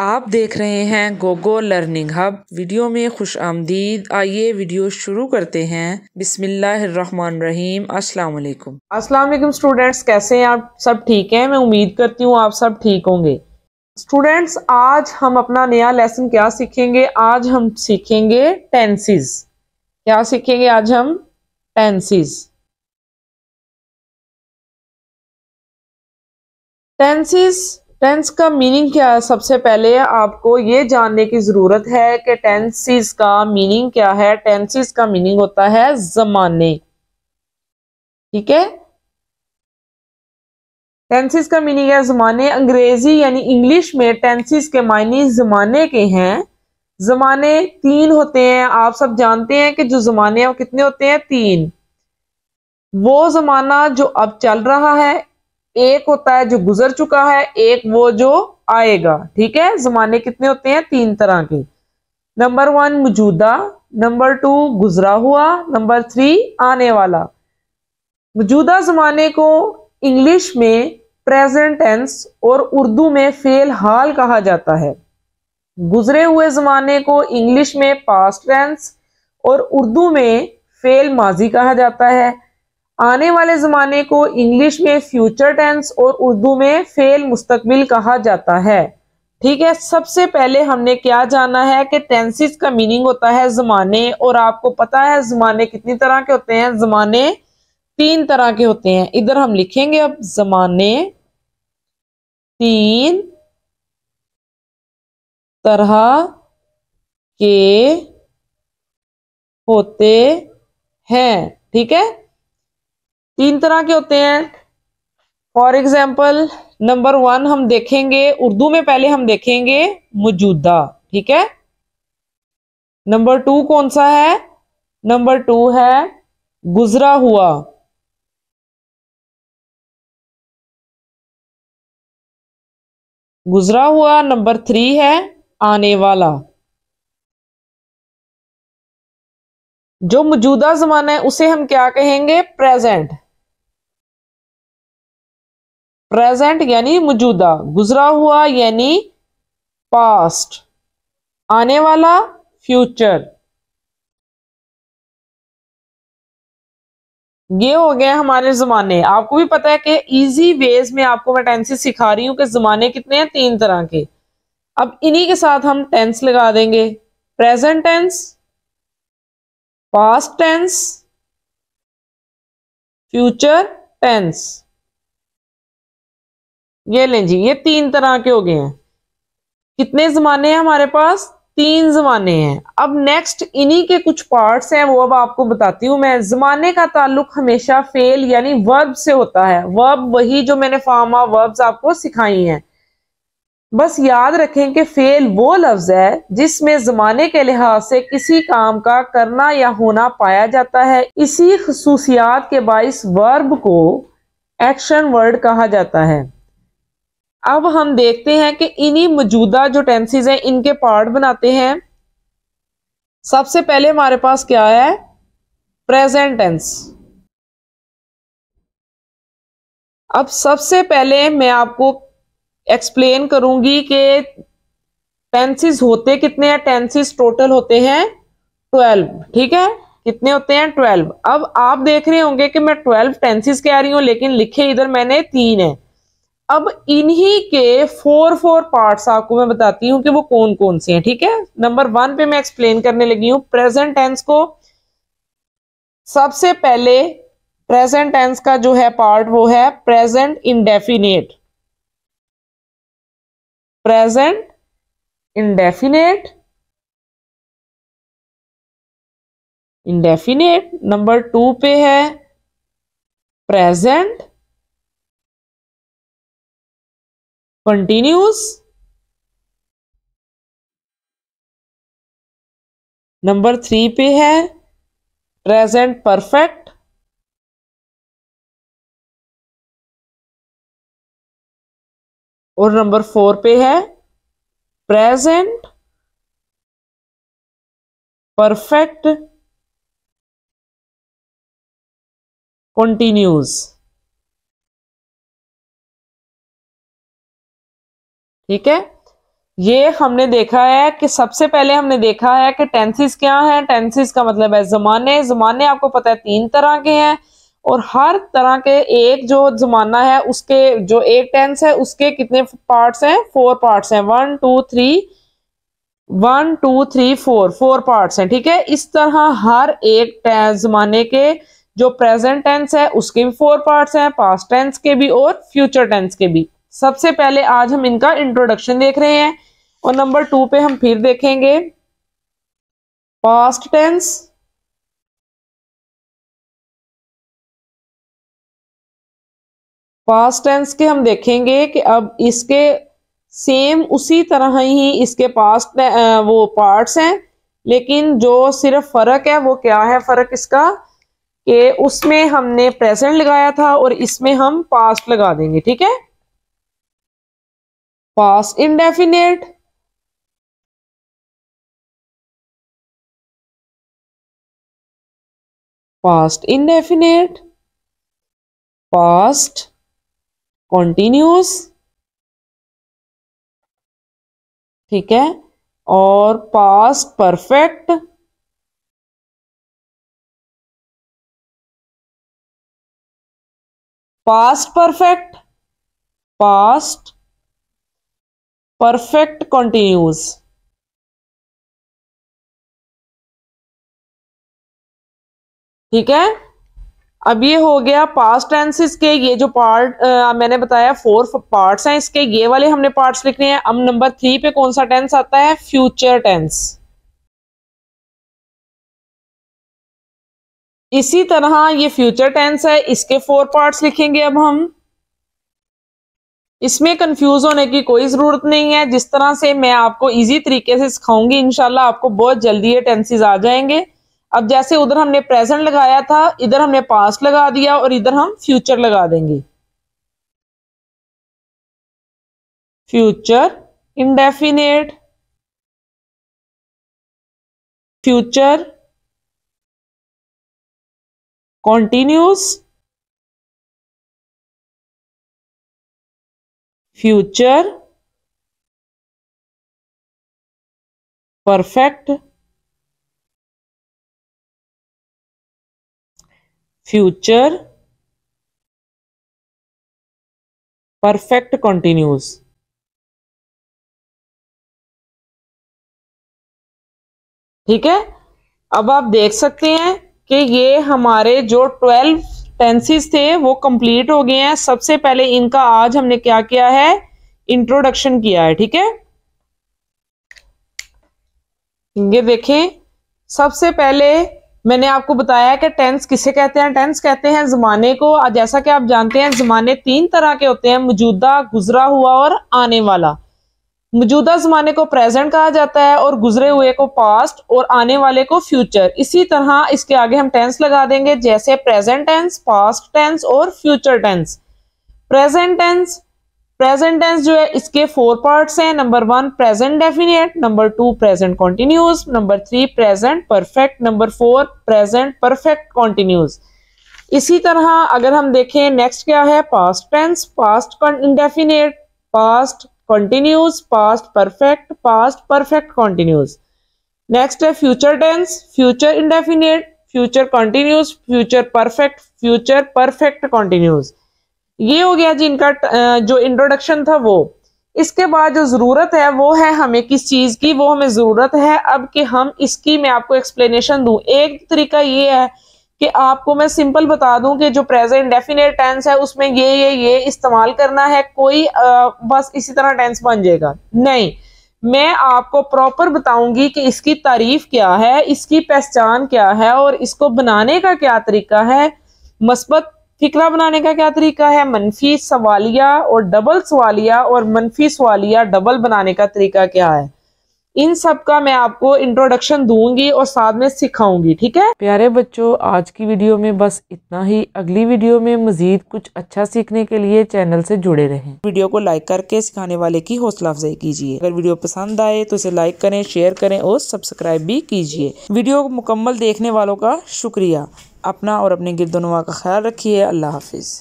आप देख रहे हैं गोगो लर्निंग हब। वीडियो में खुश आमदीद। आइए वीडियो शुरू करते हैं। बिस्मिल्लाहिर्रहमानिर्रहीम। अस्सलाम वालेकुम। अस्सलाम वालेकुम स्टूडेंट्स, कैसे हैं आप? सब ठीक हैं? मैं उम्मीद करती हूँ आप सब ठीक होंगे। स्टूडेंट्स, आज हम अपना नया लेसन क्या सीखेंगे? आज हम सीखेंगे टेंसेस क्या सीखेंगे आज हम? टेंसेस टेंसेस टेंस का मीनिंग क्या है सबसे पहले आपको ये जानने की ज़रूरत है कि टेंसिस का मीनिंग क्या है। टेंसिस का मीनिंग होता है जमाने। ठीक है? टेंसिस का मीनिंग है जमाने। अंग्रेज़ी यानी इंग्लिश में टेंसिस के मायने जमाने के हैं। जमाने तीन होते हैं। आप सब जानते हैं कि जो जमाने हैं वो कितने होते हैं? तीन। वो जमाना जो अब चल रहा है एक होता है जो गुजर चुका है, एक वो जो आएगा। ठीक है? जमाने कितने होते हैं? तीन तरह के। नंबर वन मौजूदा। नंबर टू गुजरा हुआ। नंबर थ्री आने वाला। मौजूदा जमाने को इंग्लिश में प्रेजेंट टेंस और उर्दू में फेल हाल कहा जाता है। गुजरे हुए जमाने को इंग्लिश में पास्ट टेंस और उर्दू में फेल माजी कहा जाता है। आने वाले ज़माने को इंग्लिश में फ्यूचर टेंस और उर्दू में फेल मुस्तकबिल कहा जाता है। ठीक है, सबसे पहले हमने क्या जाना है कि टेंसिस का मीनिंग होता है ज़माने, और आपको पता है ज़माने कितनी तरह के होते हैं? ज़माने तीन तरह के होते हैं। इधर हम लिखेंगे अब, ज़माने तीन तरह के होते हैं। ठीक है? तीन तरह के होते हैं। फॉर एग्ज़ाम्पल नंबर वन हम देखेंगे, उर्दू में पहले हम देखेंगे मौजूदा, ठीक है? नंबर टू कौन सा है? नंबर टू है गुजरा हुआ। गुजरा हुआ नंबर थ्री है आने वाला। जो मौजूदा जमाना है, उसे हम क्या कहेंगे? प्रेजेंट प्रेजेंट यानी मौजूदा, गुजरा हुआ यानी पास्ट। आने वाला फ्यूचर। ये हो गए हमारे जमाने। आपको भी पता है कि इजी वेज में आपको मैं टेंसेस सिखा रही हूँ कि जमाने कितने हैं तीन तरह के। अब इन्हीं के साथ हम टेंस लगा देंगे। Present tense past tense future tense ये लें जी, ये तीन तरह के हो गए हैं। कितने जमाने हैं हमारे पास? तीन जमाने हैं। अब नेक्स्ट इन्हीं के कुछ पार्ट्स हैं, वो अब आपको बताती हूँ मैं। जमाने का ताल्लुक हमेशा फेल यानी वर्ब से होता है। वर्ब वही जो मैंने फॉर्म वर्ब्स आपको सिखाई हैं। बस याद रखें कि फेल वो लफ्ज है जिसमें जमाने के लिहाज से किसी काम का करना या होना पाया जाता है। इसी खसूसियात के बाइस वर्ब को एक्शन वर्ड कहा जाता है। अब हम देखते हैं कि इन्हीं मौजूदा जो टेंसेज हैं, इनके पार्ट बनाते हैं। सबसे पहले हमारे पास क्या है? प्रेजेंट टेंस अब सबसे पहले मैं आपको एक्सप्लेन करूँगी कि टेंसेस होते कितने हैं? टेंसेस टोटल होते हैं ट्वेल्व ठीक है? कितने होते हैं? ट्वेल्व अब आप देख रहे होंगे कि मैं ट्वेल्व टेंसेस कह रही हूँ, लेकिन लिखे इधर मैंने तीन है। अब इन्हीं के फोर फोर पार्ट्स आपको मैं बताती हूँ कि वो कौन कौन से हैं, ठीक है? नंबर वन पे मैं एक्सप्लेन करने लगी हूँ प्रेजेंट टेंस को। सबसे पहले प्रेजेंट टेंस का जो है पार्ट वो है present indefinite present indefinite indefinite number two पे है प्रेजेंट continuous नंबर थ्री पे है. प्रेजेंट परफेक्ट और नंबर फोर पे है. प्रेजेंट परफेक्ट कंटिन्यूज ठीक है? ये हमने देखा है कि सबसे पहले हमने देखा है कि टेंसिस क्या है? टेंसिस का मतलब है जमाने। जमाने आपको पता है तीन तरह के हैं और हर तरह के एक जो जमाना है, उसके जो एक टेंस है, उसके कितने पार्ट्स हैं? फोर पार्ट्स हैं। One two three one two three four four parts हैं। ठीक है? इस तरह हर एक जमाने के जो प्रेजेंट टेंस है, उसके भी फोर पार्ट्स हैं पास्ट टेंस के भी और फ्यूचर टेंस के भी। सबसे पहले आज हम इनका इंट्रोडक्शन देख रहे हैं और नंबर टू पे हम फिर देखेंगे। पास्ट टेंस पास्ट टेंस के हम देखेंगे कि अब इसके सेम उसी तरह ही इसके पास्ट वो पार्ट्स हैं, लेकिन जो सिर्फ़ फ़र्क है, वो क्या है फ़र्क इसका? कि उसमें हमने प्रेजेंट लगाया था और इसमें हम पास्ट लगा देंगे, ठीक है? Past indefinite past indefinite. past continuous. ठीक है? और past perfect past perfect past perfect continuous. ठीक है? अब ये हो गया पास्ट टेंसेस के ये जो पार्ट आ, मैंने बताया फोर पार्ट्स हैं इसके ये वाले हमने पार्ट्स लिखने हैं। अब नंबर थ्री पे कौन सा टेंस आता है? फ्यूचर टेंस इसी तरह ये फ्यूचर टेंस है इसके फोर पार्ट्स लिखेंगे अब हम। इसमें कंफ्यूज होने की कोई ज़रूरत नहीं है। जिस तरह से मैं आपको इजी तरीके से सिखाऊँगी इनशाला आपको बहुत जल्दी ये टेंसेस आ जाएँगे। अब जैसे उधर हमने प्रेजेंट लगाया था, इधर हमने पास्ट लगा दिया और इधर हम फ्यूचर लगा देंगे। Future indefinite future continuous future perfect future perfect continuous. ठीक है? अब आप देख सकते हैं कि ये हमारे जो ट्वेल्व टेंसेस थे, वो कंप्लीट हो गए हैं। सबसे पहले इनका आज हमने क्या किया है? इंट्रोडक्शन किया है, ठीक है? ये देखें, सबसे पहले मैंने आपको बताया कि टेंस किसे कहते हैं? टेंस कहते हैं जमाने को। जैसा कि आप जानते हैं, जमाने तीन तरह के होते हैं, मौजूदा, गुजरा हुआ और आने वाला। मौजूदा जमाने को प्रेजेंट कहा जाता है और गुजरे हुए को पास्ट और आने वाले को फ्यूचर इसी तरह इसके आगे हम टेंस लगा देंगे, जैसे प्रेजेंट टेंस पास्ट टेंस और future tense present tense present tense जो है, इसके फोर पार्ट्स हैं। Number one present definite number two present continuous number three present perfect number four present perfect continuous इसी तरह अगर हम देखें नेक्स्ट क्या है? Past tense past indefinite past continuous past perfect past perfect continuous next है future tense future indefinite future continuous future perfect future perfect continuous ये हो गया जी इनका जो इंट्रोडक्शन था वो। इसके बाद जो ज़रूरत है, वो है हमें किस चीज़ की, वो हमें ज़रूरत है। अब कि हम इसकी मैं आपको एक्सप्लेनेशन दूँ। एक तरीका ये है कि आपको मैं सिंपल बता दूँ कि जो प्रेजेंट डेफिनेट टेंस है उसमें ये ये ये इस्तेमाल करना है कोई आ, बस इसी तरह टेंस बन जाएगा। नहीं मैं आपको प्रॉपर बताऊँगी कि इसकी तारीफ़ क्या है इसकी पहचान क्या है और इसको बनाने का क्या तरीका है मस्बत फिक्रा बनाने का क्या तरीका है मनफी सवालिया और डबल सवालिया और मनफी सवालिया डबल बनाने का तरीका क्या है। इन सब का मैं आपको इंट्रोडक्शन दूँगी और साथ में सिखाऊँगी ठीक है? प्यारे बच्चों आज की वीडियो में बस इतना ही। अगली वीडियो में मजीद कुछ अच्छा सीखने के लिए चैनल से जुड़े रहें। वीडियो को लाइक करके सिखाने वाले की हौसला अफजाई कीजिए। अगर वीडियो पसंद आए तो इसे लाइक करें शेयर करें और सब्सक्राइब भी कीजिए। वीडियो मुकम्मल देखने वालों का शुक्रिया। अपना और अपने गिरदोनुमा का ख्याल रखिए। अल्लाह हाफिज़।